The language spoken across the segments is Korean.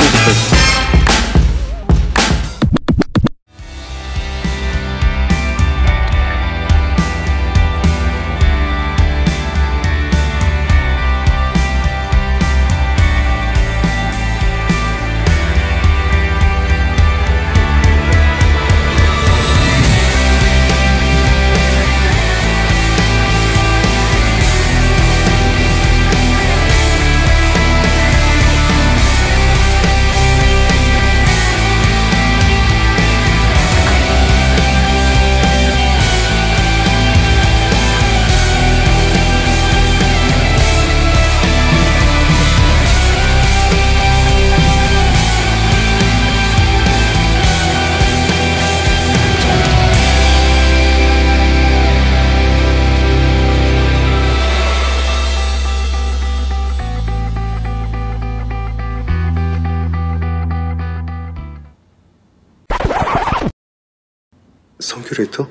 Ludicrous. 성큐레이터?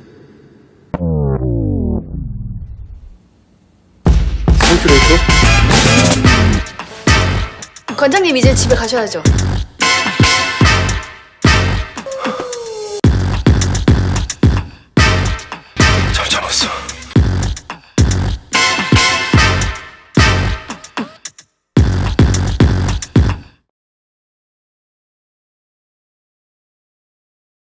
성큐레이터? 관장님 이제 집에 가셔야죠. 잘 잡았어